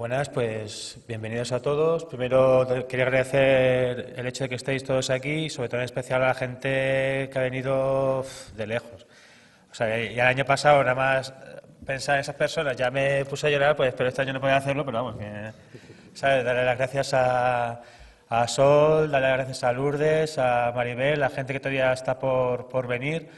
Buenas, pues bienvenidos a todos. Primero quería agradecer el hecho de que estéis todos aquí, sobre todo en especial a la gente que ha venido de lejos. O sea, ya el año pasado nada más pensar en esas personas ya me puse a llorar, pues pero este año no podía hacerlo, pero vamos, que, ¿sabes? Darle las gracias a, Sol, darle las gracias a Lourdes, a Maribel, a la gente que todavía está por, por venir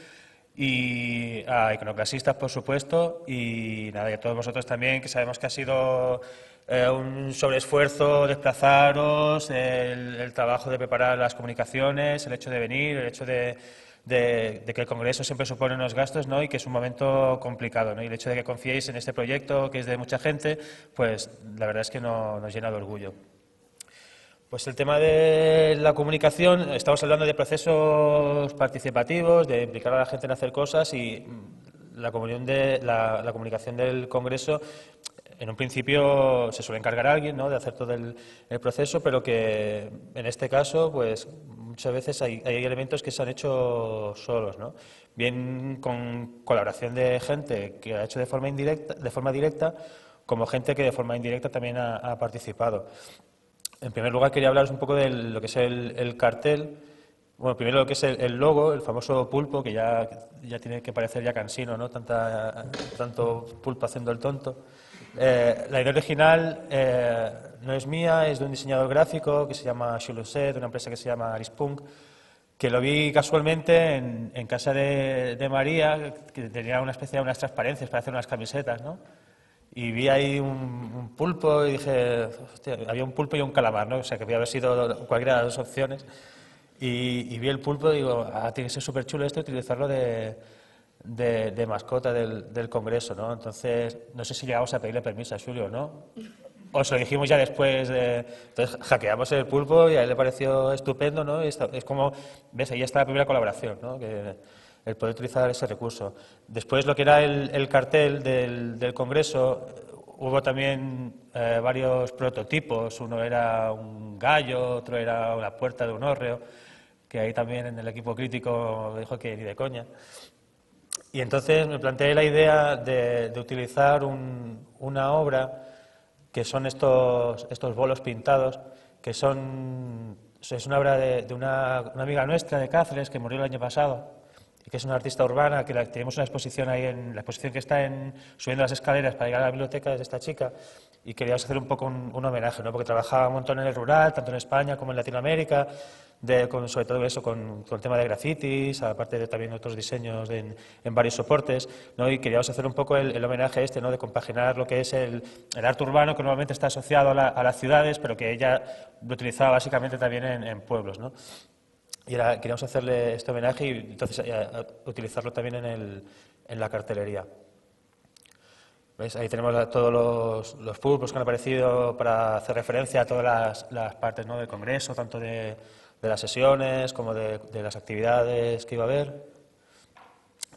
y a iconoclasistas, por supuesto, y nada, y a todos vosotros también, que sabemos que ha sido eh, un sobreesfuerzo desplazaros, el, trabajo de preparar las comunicaciones, el hecho de venir, el hecho de, que el Congreso siempre supone unos gastos ¿no? y que es un momento complicado. ¿no? Y el hecho de que confiéis en este proyecto, que es de mucha gente, pues la verdad es que nos llena de orgullo. Pues el tema de la comunicación, estamos hablando de procesos participativos, de implicar a la gente en hacer cosas y la, de, la, comunicación del Congreso, en un principio se suele encargar a alguien ¿no? de hacer todo el, proceso, pero que en este caso, pues muchas veces hay, elementos que se han hecho solos, ¿no? bien con colaboración de gente que ha hecho de forma, indirecta, de forma directa, como gente que de forma indirecta también ha participado. En primer lugar, quería hablaros un poco de lo que es el, cartel. Bueno, primero lo que es el, logo, el famoso pulpo, que ya, ya tiene que parecer ya cansino, ¿no? Tanta, tanto pulpo haciendo el tonto. Eh, la idea original eh, no es mía, es de un diseñador gráfico que se llama Chuluset, de una empresa que se llama Arispunk, que lo vi casualmente en, en casa de, de, María, que tenía una especie de unas transparencias para hacer unas camisetas, ¿no? y vi ahí un, pulpo y dije, hostia, había un pulpo y un calamar, ¿no? O sea, que podía haber sido cualquiera de las dos opciones. Y, vi el pulpo y digo, ah, tiene que ser súper chulo esto, utilizarlo de, de, mascota del, del, Congreso, ¿no? Entonces, no sé si llegamos a pedirle permiso a Julio, ¿no? O se lo dijimos ya después de... Entonces, hackeamos el pulpo y a él le pareció estupendo, ¿no? es como, ves, ahí está la primera colaboración, ¿no? Que, el poder utilizar ese recurso. Después, lo que era el, cartel del, Congreso, hubo también eh, varios prototipos. Uno era un gallo, otro era la puerta de un hórreo, que ahí también en el equipo crítico dijo que ni de coña. Y entonces me planteé la idea de, utilizar una obra que son estos, estos bolos pintados, que son, es una obra de, una, amiga nuestra de Cáceres que murió el año pasado, que es una artista urbana, que tenemos una exposición ahí, en la exposición que está en, subiendo las escaleras para llegar a la biblioteca de esta chica, y queríamos hacer un poco un, homenaje, ¿no? porque trabajaba un montón en el rural, tanto en España como en Latinoamérica, de, con, sobre todo eso con, el tema de grafitis, aparte de también otros diseños en, varios soportes, ¿no? y queríamos hacer un poco el, homenaje este, ¿no? de compaginar lo que es el, arte urbano, que normalmente está asociado a, las ciudades, pero que ella lo utilizaba básicamente también en, en pueblos. ¿no? Y era, queríamos hacerle este homenaje y entonces eh, utilizarlo también en, el, en la cartelería. ¿Veis? Ahí tenemos todos los, los pulpos que han aparecido para hacer referencia a todas las, las partes ¿no? del Congreso, tanto de, de las sesiones como de, de, las actividades que iba a haber.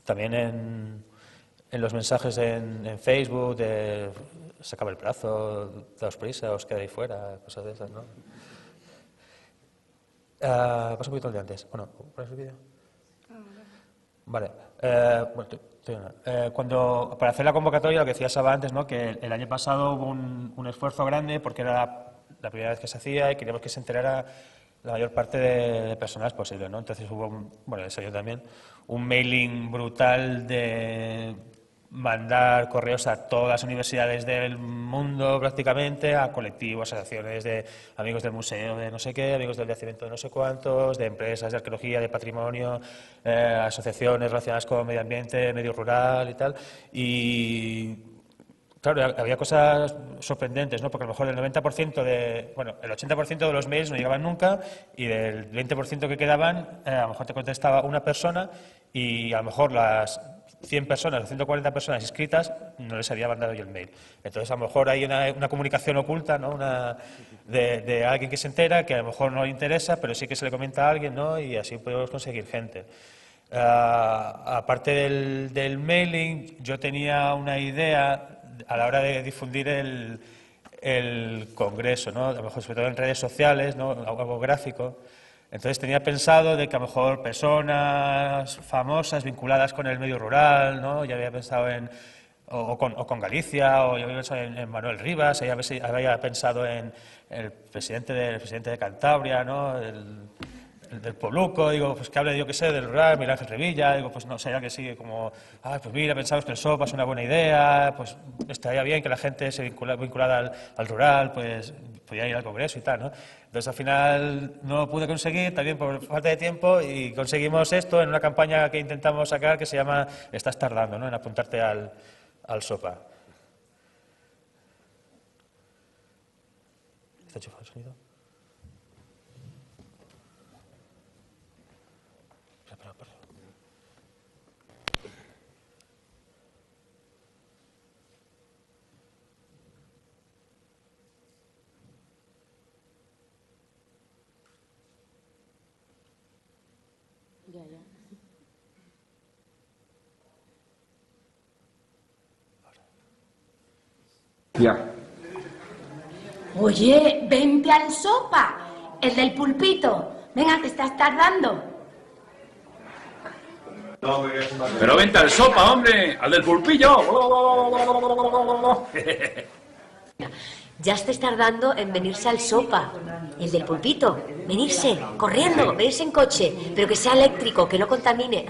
También en, en los mensajes en, en, Facebook de se acaba el plazo, daos prisa, os quedáis fuera, cosas de esas, ¿no? Uh, pasa un poquito el de antes. Bueno, ¿pones el vídeo? Vale. Eh, bueno, eh, cuando, para hacer la convocatoria, lo que decía Saba antes, ¿no? que el año pasado hubo un, un esfuerzo grande porque era la, primera vez que se hacía y queríamos que se enterara la mayor parte de, personas posible. ¿no? Entonces hubo, un, bueno, ese año también, un mailing brutal de mandar correos a todas las universidades del mundo prácticamente, a colectivos, asociaciones de amigos del museo de no sé qué, amigos del yacimiento de no sé cuántos, de empresas de arqueología, de patrimonio, eh, asociaciones relacionadas con medio ambiente, medio rural y tal. Y claro, había cosas sorprendentes, ¿no? Porque a lo mejor el 90% de, bueno, el 80% de los mails no llegaban nunca y del 20% que quedaban, eh, a lo mejor te contestaba una persona y a lo mejor las 100 personas o 140 personas inscritas, no les había mandado yo el mail. Entonces, a lo mejor hay una, comunicación oculta ¿no? una, de, alguien que se entera, que a lo mejor no le interesa, pero sí que se le comenta a alguien ¿no? y así podemos conseguir gente. Ah, aparte del, mailing, yo tenía una idea a la hora de difundir el, el congreso, ¿no? a lo mejor sobre todo en redes sociales, ¿no? algo gráfico. Entonces tenía pensado de que a lo mejor personas famosas vinculadas con el medio rural, ¿no? ya había pensado en o, con, o, con, Galicia, o yo pensado en, Manuel Rivas, ella había pensado en el presidente de, el presidente de Cantabria, ¿no? El, el del Pobluco, digo, pues que hable, yo qué sé, del rural, Miguel Ángel Revilla, digo, pues no sé, ya que sigue como, ah, pues mira, pensamos que el SOPA es una buena idea, pues estaría bien que la gente se vincula, vinculada al, al, rural, pues podía ir al Congreso y tal, ¿no? Entonces, al final no lo pude conseguir, también por falta de tiempo, y conseguimos esto en una campaña que intentamos sacar que se llama Estás tardando, ¿no?, en apuntarte al, al SOPA. ¿Está enchufado el sonido? Ya, ya. Ya. Oye, vente al sopa, el del pulpito. Venga, te estás tardando. Pero vente al sopa, hombre, al del pulpillo. Ya estáis tardando en venirse al sopa, el del pulpito. Venirse, corriendo, venirse en coche, pero que sea eléctrico, que no contamine.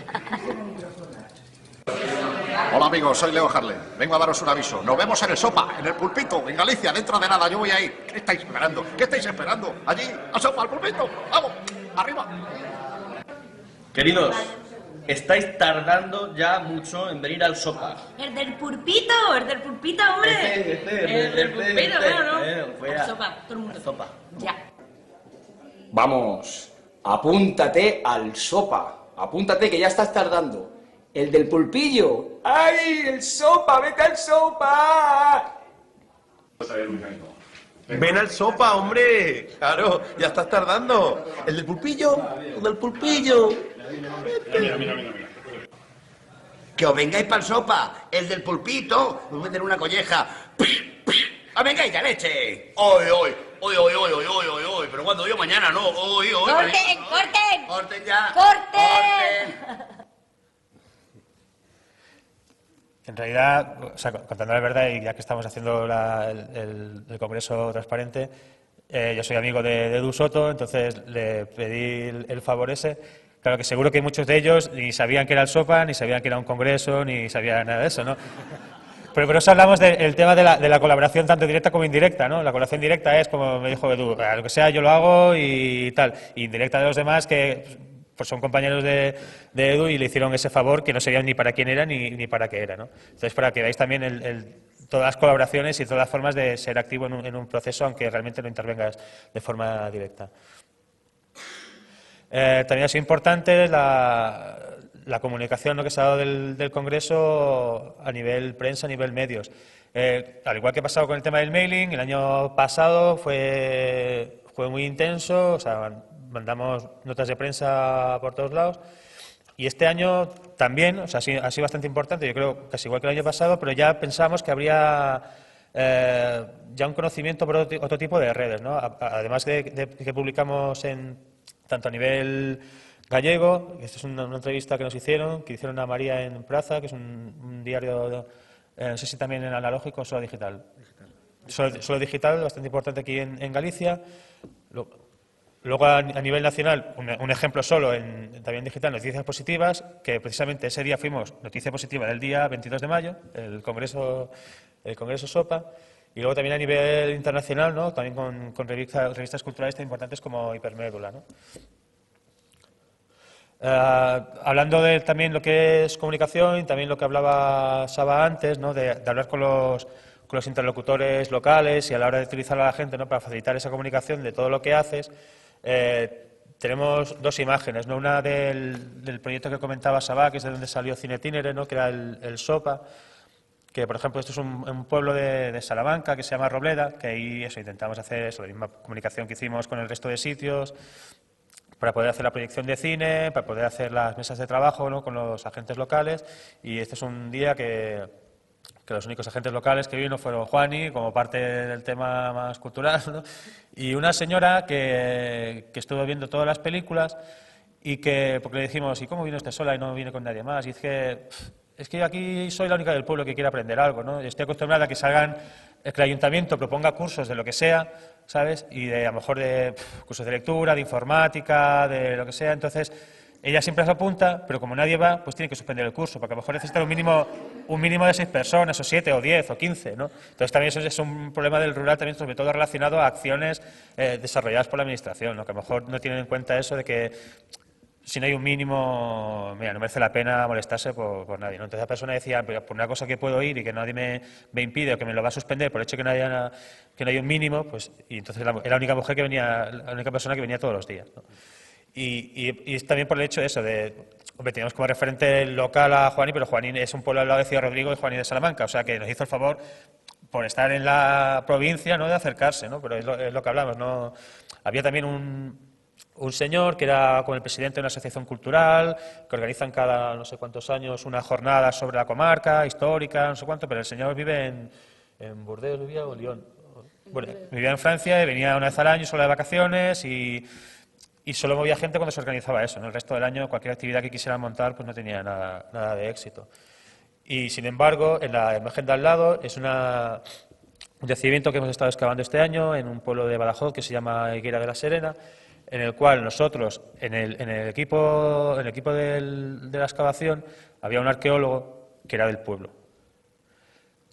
Hola amigos, soy Leo Harley. Vengo a daros un aviso. Nos vemos en el Sopa, en el Pulpito, en Galicia, dentro de nada. Yo voy ahí. ¿Qué estáis esperando? ¿Qué estáis esperando? Allí, al Sopa, al Pulpito. ¡Vamos! ¡Arriba! Queridos, estáis tardando ya mucho en venir al sopa. El del pulpito, el del pulpito, hombre. Este, este, el del este, pulpito, este, bueno, ¿no? eh, Al sopa, todo el mundo. al sopa. Ya. Vamos, apúntate al sopa. Apúntate que ya estás tardando. El del pulpillo. ¡Ay, el sopa! ¡Vete al sopa! Ven al sopa, hombre. Claro, ya estás tardando. El del pulpillo, el del pulpillo. Que os vengáis para el sopa, el del pulpito, os meten una colleja. ¡Ah, vengáis ya leche! ¡Hoy, hoy! ¡Hoy, hoy, hoy, hoy, hoy, hoy, hoy! Pero cuando yo mañana no, hoy, hoy. ¡Corten, corten! ¡Corten ya! ¡Corten! En realidad, o sea, contando la verdad, y ya que estamos haciendo la- el, Congreso transparente, eh, yo soy amigo de, de Edu Soto, entonces le pedí el, el favor ese. Claro que seguro que muchos de ellos ni sabían que era el SOPA, ni sabían que era un congreso, ni sabían nada de eso, ¿no? Pero por eso hablamos del tema de la, de la colaboración tanto directa como indirecta, ¿no? La colaboración directa es, como me dijo Edu, a lo que sea yo lo hago y tal. Indirecta de los demás que pues son compañeros de, Edu y le hicieron ese favor que no sabían ni para quién era ni, ni para qué era. Entonces, para que veáis también el- todas las colaboraciones y todas las formas de ser activo en un, en un proceso, aunque realmente no intervengas de forma directa. Eh, también ha sido importante la, la comunicación ¿no? que se ha dado del, del Congreso a nivel prensa, a nivel medios. Eh, al igual que ha pasado con el tema del mailing, el año pasado fue, fue muy intenso, mandamos notas de prensa por todos lados. Y este año también, o sea, ha sido, ha sido bastante importante, yo creo casi igual que el año pasado, pero ya pensamos que habría eh, ya un conocimiento por otro, otro tipo de redes, ¿no? A- Además de, de que publicamos en, tanto a nivel gallego, esta es una, una entrevista que nos hicieron, que hicieron a María en Praza, que es un, un diario, eh, no sé si también en analógico o solo digital. Solo, solo digital, bastante importante aquí en, en Galicia. Lo- Luego, a, nivel nacional, un, ejemplo solo, en, también digital, Noticias Positivas, que precisamente ese día fuimos Noticia Positiva del día 22 de mayo, el Congreso, el Congreso SOPA, y luego también a nivel internacional, ¿no? también con, con revista- revistas culturales tan importantes como Hipermédula. ¿no? Eh, hablando de también lo que es comunicación, y también lo que hablaba Saba antes, ¿no? de, de hablar con los, con los interlocutores locales y a la hora de utilizar a la gente ¿no? para facilitar esa comunicación de todo lo que haces, eh, tenemos dos imágenes. ¿no? Una del, del proyecto que comentaba Saba, que es de donde salió Cine Tínere, ¿no? que era el, SOPA, que por ejemplo esto es un, pueblo de, de Salamanca que se llama Robleda, que ahí eso, intentamos hacer eso, la misma comunicación que hicimos con el resto de sitios, para poder hacer la proyección de cine, para poder hacer las mesas de trabajo ¿no? con los agentes locales. Y este es un día que, que los únicos agentes locales que vino fueron Juani, como parte del tema más cultural, ¿no? y una señora que, que estuvo viendo todas las películas y que, porque le dijimos, ¿y cómo vino usted sola y no viene con nadie más? Y dice que es que aquí soy la única del pueblo que quiere aprender algo, ¿no? Estoy acostumbrada a que salgan, eh, que el ayuntamiento proponga cursos de lo que sea, ¿sabes? Y de, a lo mejor de cursos de lectura, de informática, de lo que sea. Entonces, ella siempre se apunta, pero como nadie va, pues tiene que suspender el curso, porque a lo mejor necesita un mínimo, un mínimo de seis personas, o siete, o diez, o quince, ¿no? Entonces también eso es un problema del rural, también sobre todo relacionado a acciones eh, desarrolladas por la administración, ¿no? Que a lo mejor no tienen en cuenta eso de que si no hay un mínimo, mira, no merece la pena molestarse por, nadie. ¿no? Entonces la persona decía, "Pero por una cosa que puedo ir y que nadie me, me impide o que me lo va a suspender por el hecho que no haya, que no haya un mínimo, pues, y entonces era la única mujer que venía, la única persona que venía todos los días. Y, y, y es también por el hecho de eso, de, hombre, teníamos como referente local a Juaní, pero Juaní es un pueblo al lado de Ciudad Rodrigo y Juaní de Salamanca, o sea que nos hizo el favor por estar en la provincia, ¿no? De acercarse, ¿no? Pero es lo, es lo que hablamos, ¿no? Había también un, un señor que era como el presidente de una asociación cultural, que organizan cada no sé cuántos años una jornada sobre la comarca, histórica, no sé cuánto, pero el señor vive en, en Burdeos, vivía o Lyon. Bueno, vivía en Francia y venía una vez al año solo de vacaciones y, y solo movía gente cuando se organizaba eso. ¿no? El resto del año, cualquier actividad que quisiera montar, pues no tenía nada, nada de éxito. Y sin embargo, en la imagen de al lado es un yacimiento que hemos estado excavando este año en un pueblo de Badajoz que se llama Higuera de la Serena, en el cual nosotros, en el, en el equipo, en el equipo de la excavación, había un arqueólogo que era del pueblo.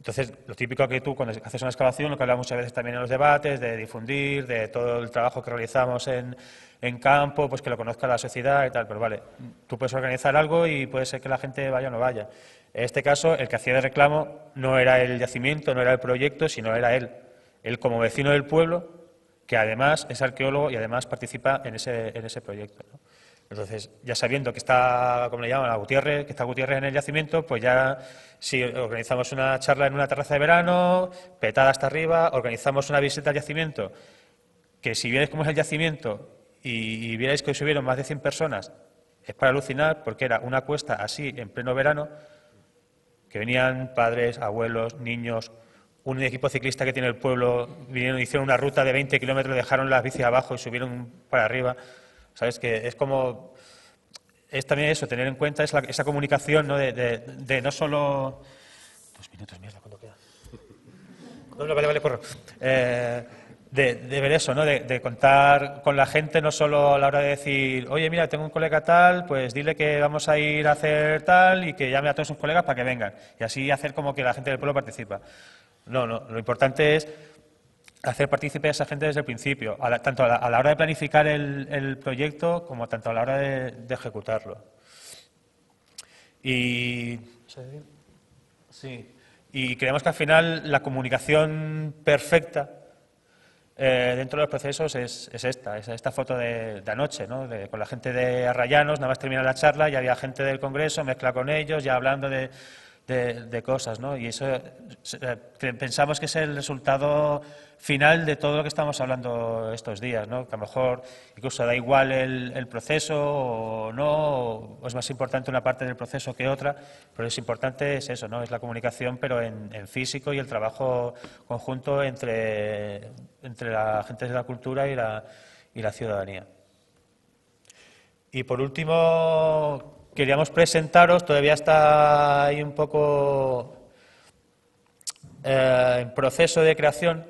Entonces, lo típico que tú, cuando haces una excavación, lo que hablamos muchas veces también en los debates, de difundir, de todo el trabajo que realizamos en, campo, pues que lo conozca la sociedad y tal. Pero vale, tú puedes organizar algo y puede ser que la gente vaya o no vaya. En este caso, el que hacía de reclamo no era el yacimiento, no era el proyecto, sino era él. Él como vecino del pueblo, que además es arqueólogo y además participa en ese, en ese proyecto. ¿no? Entonces, ya sabiendo que está, como le llaman, a Gutiérrez, que está Gutiérrez en el yacimiento, pues ya si organizamos una charla en una terraza de verano, petada hasta arriba, organizamos una visita al yacimiento, que si vierais cómo es el yacimiento y, y vierais que hoy subieron más de 100 personas, es para alucinar, porque era una cuesta así en pleno verano, que venían padres, abuelos, niños, un equipo ciclista que tiene el pueblo, vinieron, hicieron una ruta de 20 kilómetros, dejaron las bicis abajo y subieron para arriba. ¿Sabes? Que es como. Es también eso, tener en cuenta esa, esa comunicación, ¿no? De, no solo. Dos minutos, mierda, ¿cuánto queda? No, no, vale, vale, corro. Eh, de, de ver eso, ¿no? De, de contar con la gente, no solo a la hora de decir, oye, mira, tengo un colega tal, pues dile que vamos a ir a hacer tal y que llame a todos sus colegas para que vengan. Y así hacer como que la gente del pueblo participa. No, no, lo importante es hacer partícipe a esa gente desde el principio, a la- tanto a la, a la hora de planificar el, el proyecto como tanto a la hora de, de ejecutarlo. Y. Sí. Y creemos que al final la comunicación perfecta eh, dentro de los procesos es, es esta, es esta foto de, de anoche, ¿no? De- con la gente de Arrayanos, nada más terminar la charla, ya había gente del Congreso, mezcla con ellos, ya hablando de, de- de cosas, ¿no? Y eso eh, pensamos que es el resultado final de todo lo que estamos hablando estos días, ¿no? Que a lo mejor incluso da igual el, proceso o no, o es más importante una parte del proceso que otra, pero es importante es eso, ¿no? Es la comunicación, pero en, en físico y el trabajo conjunto entre, entre la gente de la cultura y la, y la ciudadanía. Y por último, queríamos presentaros, todavía está ahí un poco eh, en proceso de creación,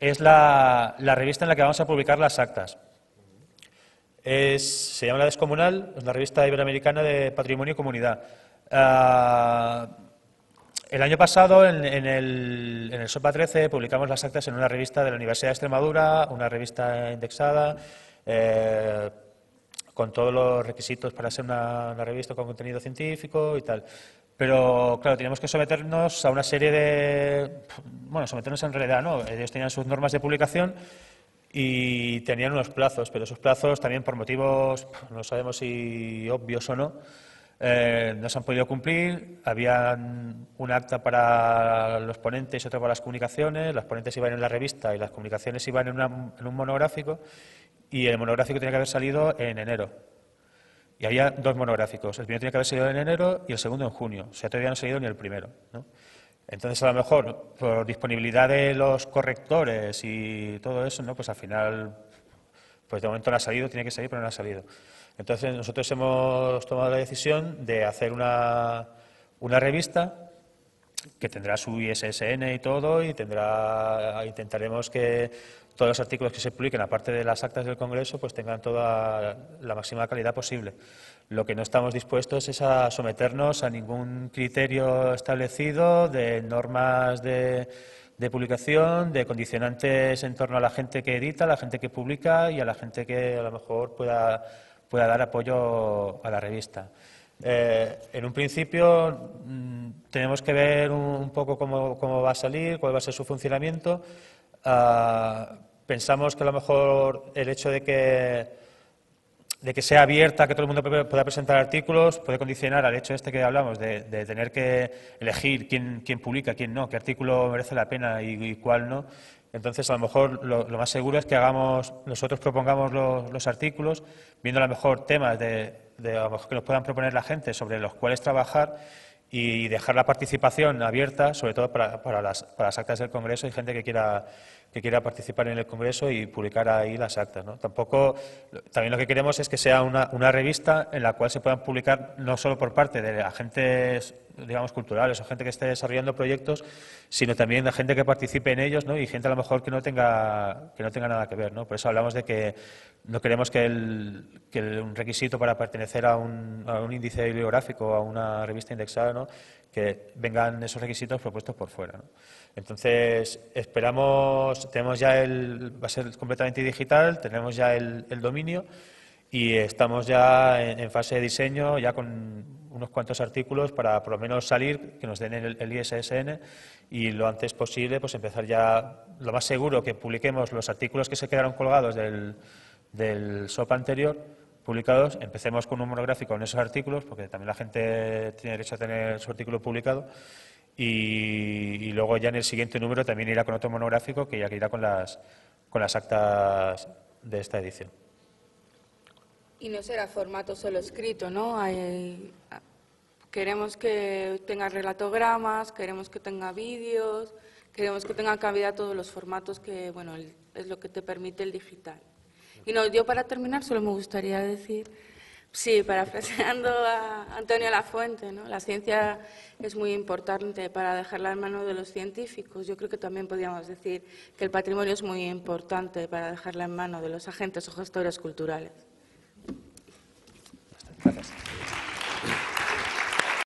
es la, la revista en la que vamos a publicar las actas. Es- se llama La Descomunal, es la revista iberoamericana de Patrimonio y Comunidad. Ah, el año pasado, en, el, en el SOPA 13, publicamos las actas en una revista de la Universidad de Extremadura, una revista indexada, eh, con todos los requisitos para ser una, revista con contenido científico y tal. Pero, claro, teníamos que someternos a una serie de... Bueno, someternos en realidad, ¿no? Ellos tenían sus normas de publicación y tenían unos plazos, pero esos plazos también por motivos, no sabemos si obvios o no, eh, no se han podido cumplir. Había un acta para los ponentes y otro para las comunicaciones. Las ponentes iban en la revista y las comunicaciones iban en, una- en un monográfico y el monográfico tenía que haber salido en enero. Y había dos monográficos. El primero tenía que haber salido en enero y el segundo en junio. O sea, todavía no ha salido ni el primero. ¿no? Entonces, a lo mejor, por disponibilidad de los correctores y todo eso, ¿no? pues al final, pues de momento no ha salido, tiene que salir, pero no ha salido. Entonces, nosotros hemos tomado la decisión de hacer una, una revista que tendrá su ISSN y todo y tendrá intentaremos que todos los artículos que se publiquen, aparte de las actas del Congreso, pues tengan toda la máxima calidad posible. Lo que no estamos dispuestos es a someternos a ningún criterio establecido de normas de, de publicación, de condicionantes en torno a la gente que edita, a la gente que publica y a la gente que a lo mejor pueda, pueda dar apoyo a la revista. Eh, en un principio mm, tenemos que ver un, poco cómo, cómo, va a salir, cuál va a ser su funcionamiento. Uh, pensamos que a lo mejor el hecho de que, de que sea abierta, que todo el mundo pueda presentar artículos, puede condicionar al hecho este que hablamos, de, de tener que elegir quién, quién, publica, quién no, qué artículo merece la pena y, y cuál no. Entonces, a lo mejor lo, lo, más seguro es que hagamos, nosotros propongamos los, los artículos, viendo a lo mejor temas de, de, que nos puedan proponer la gente sobre los cuales trabajar y dejar la participación abierta, sobre todo para, para, las, para las actas del Congreso. Hay gente que quiera, que quiera participar en el Congreso y publicar ahí las actas. ¿no? Tampoco, también lo que queremos es que sea una, una, revista en la cual se puedan publicar no solo por parte de agentes digamos, culturales o gente que esté desarrollando proyectos, sino también de gente que participe en ellos ¿no? y gente a lo mejor que no tenga, que no tenga nada que ver. ¿no? Por eso hablamos de que no queremos que, el, que un requisito para pertenecer a un, a un, índice bibliográfico o a una revista indexada, ¿no? Que vengan esos requisitos propuestos por fuera. Entonces, esperamos, tenemos ya el, va a ser completamente digital, tenemos ya el, dominio y estamos ya en, en, fase de diseño, ya con unos cuantos artículos para por lo menos salir, que nos den el, el, ISSN y lo antes posible pues empezar ya, lo más seguro que publiquemos los artículos que se quedaron colgados del, del SOP anterior, publicados, empecemos con un monográfico en esos artículos, porque también la gente tiene derecho a tener su artículo publicado, y, luego ya en el siguiente número también irá con otro monográfico que ya irá con las, con las actas de esta edición. Y no será formato solo escrito, ¿no? Queremos que tenga relatogramas, queremos que tenga vídeos, queremos que tenga cabida todos los formatos que, bueno, es lo que te permite el digital. Y no, yo para terminar solo me gustaría decir, sí, parafraseando a Antonio Lafuente, ¿no? la ciencia es muy importante para dejarla en manos de los científicos. Yo creo que también podríamos decir que el patrimonio es muy importante para dejarla en manos de los agentes o gestores culturales. Gracias.